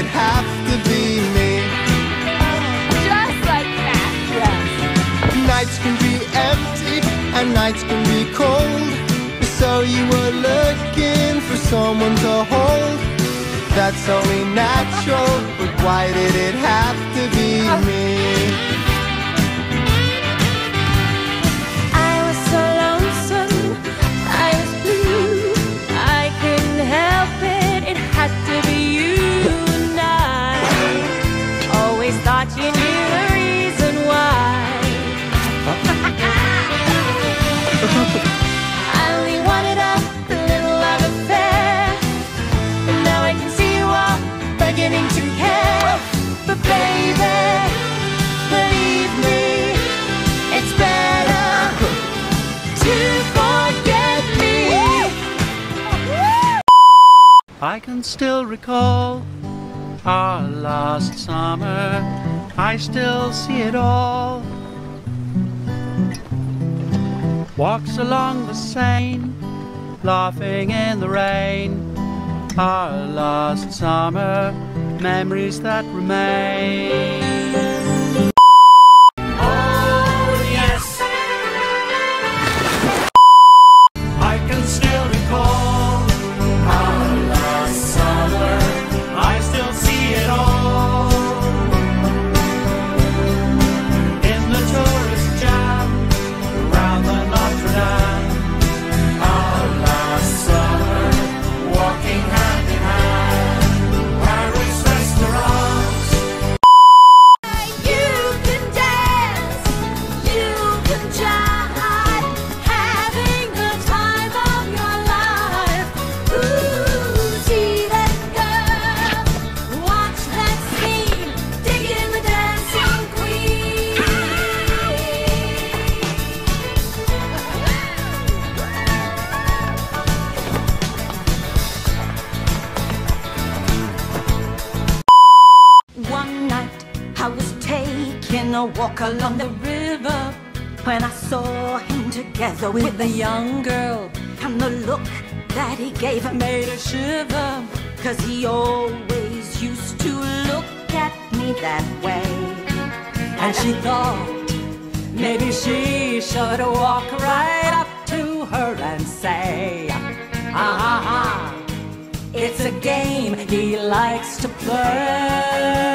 it have to be me? Just like that. yes. Nights can be empty and nights can be cold. So you were looking for someone to hold. That's only natural, but why did it have to be me? I can still recall our last summer. I still see it all. Walks along the Seine, laughing in the rain. Our last summer, memories that remain. Taking a walk along the river when I saw him together with a young girl. And the look that he gave her made her shiver. Cause he always used to look at me that way. And she thought maybe she should walk right up to her and say, Ah, ha ah. It's a game he likes to play.